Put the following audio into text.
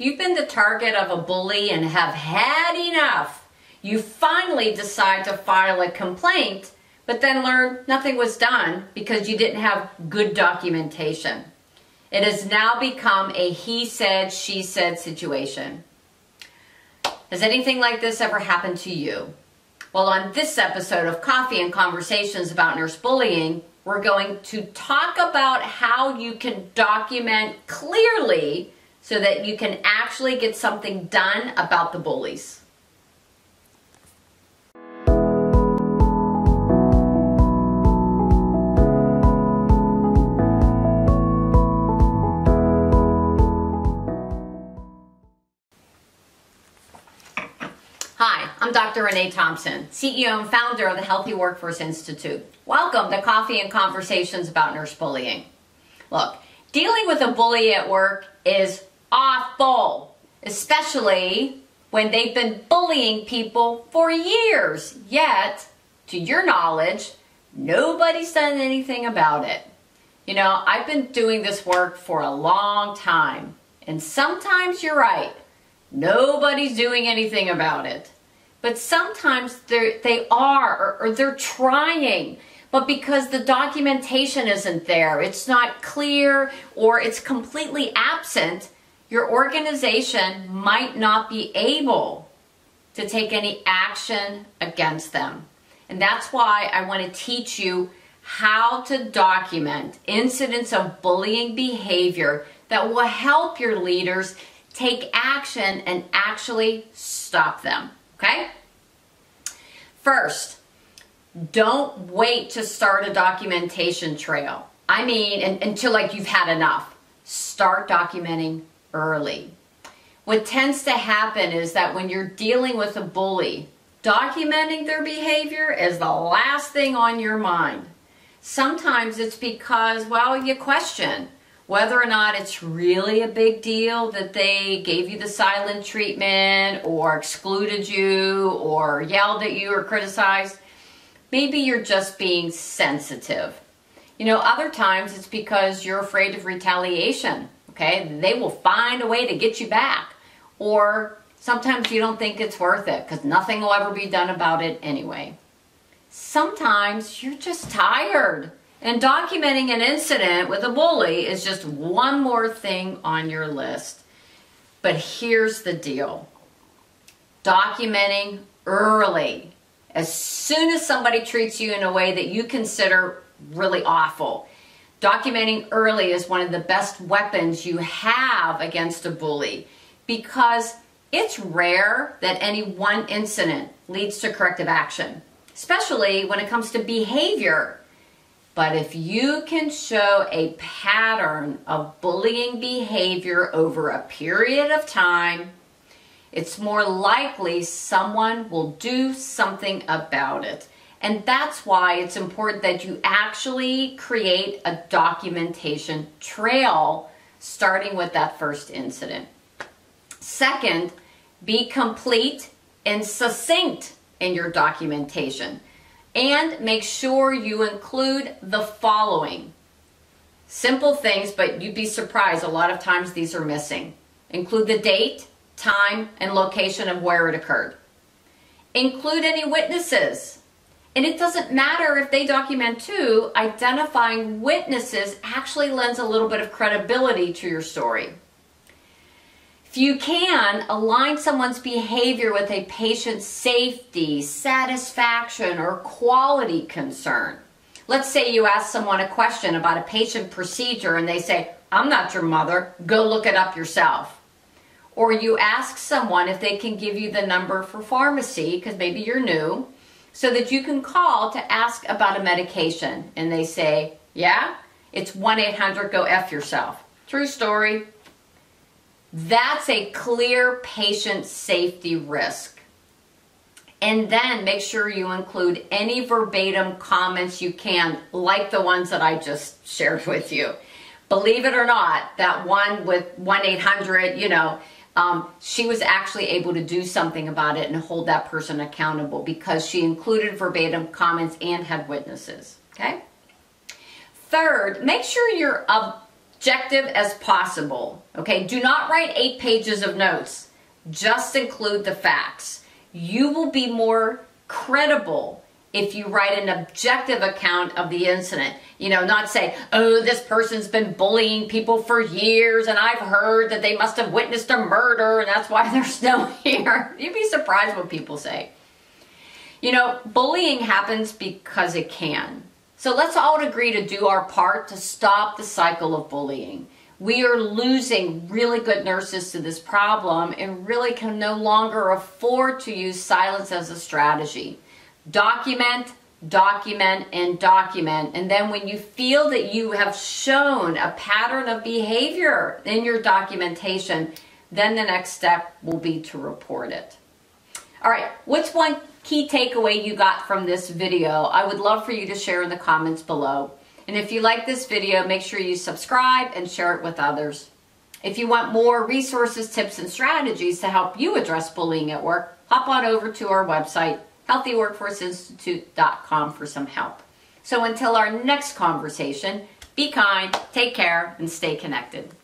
you've been the target of a bully and have had enough. You finally decide to file a complaint, but then learn nothing was done because you didn't have good documentation. It has now become a he said, she said situation. Has anything like this ever happened to you? Well, on this episode of Coffee and Conversations about Nurse Bullying, we're going to talk about how you can document clearly so that you can actually get something done about the bullies. Hi, I'm Dr. Renee Thompson, CEO and founder of the Healthy Workforce Institute. Welcome to Coffee and Conversations about Nurse Bullying. Look, dealing with a bully at work is awful, especially when they've been bullying people for years, yet, to your knowledge, nobody's done anything about it. You know, I've been doing this work for a long time, and sometimes you're right. Nobody's doing anything about it. But sometimes they are, or, or they're trying. But because the documentation isn't there, it's not clear, or it's completely absent, your organization might not be able to take any action against them. And that's why I want to teach you how to document incidents of bullying behavior that will help your leaders take action and actually stop them. Okay? First, don't wait to start a documentation trail. I mean, until like you've had enough. Start documenting early. What tends to happen is that when you're dealing with a bully, documenting their behavior is the last thing on your mind. Sometimes it's because, well, you question whether or not it's really a big deal that they gave you the silent treatment or excluded you or yelled at you or criticized. Maybe you're just being sensitive. You know, other times it's because you're afraid of retaliation, okay? They will find a way to get you back. Or sometimes you don't think it's worth it because nothing will ever be done about it anyway. Sometimes you're just tired and documenting an incident with a bully is just one more thing on your list. But here's the deal documenting early. As soon as somebody treats you in a way that you consider really awful, documenting early is one of the best weapons you have against a bully because it's rare that any one incident leads to corrective action, especially when it comes to behavior but if you can show a pattern of bullying behavior over a period of time, it's more likely someone will do something about it. And that's why it's important that you actually create a documentation trail starting with that first incident. Second, be complete and succinct in your documentation. And make sure you include the following. Simple things, but you'd be surprised. A lot of times these are missing. Include the date, time, and location of where it occurred. Include any witnesses. And it doesn't matter if they document too, identifying witnesses actually lends a little bit of credibility to your story. If you can, align someone's behavior with a patient's safety, satisfaction, or quality concern. Let's say you ask someone a question about a patient procedure and they say, I'm not your mother, go look it up yourself. Or you ask someone if they can give you the number for pharmacy, because maybe you're new, so that you can call to ask about a medication. And they say, Yeah, it's 1 800 go F yourself. True story. That's a clear patient safety risk. And then make sure you include any verbatim comments you can, like the ones that I just shared with you. Believe it or not, that one with 1 800, you know, um, she was actually able to do something about it and hold that person accountable because she included verbatim comments and had witnesses. Okay? Third, make sure you're objective as possible. Okay, do not write eight pages of notes. Just include the facts. You will be more credible if you write an objective account of the incident. You know, not say, oh, this person's been bullying people for years and I've heard that they must have witnessed a murder and that's why they're still here. You'd be surprised what people say. You know, bullying happens because it can. So let's all agree to do our part to stop the cycle of bullying. We are losing really good nurses to this problem and really can no longer afford to use silence as a strategy. Document, document, and document. And then when you feel that you have shown a pattern of behavior in your documentation, then the next step will be to report it. All right, what's one key takeaway you got from this video? I would love for you to share in the comments below. And if you like this video, make sure you subscribe and share it with others. If you want more resources, tips, and strategies to help you address bullying at work, hop on over to our website, healthyworkforceinstitute.com for some help. So until our next conversation, be kind, take care, and stay connected.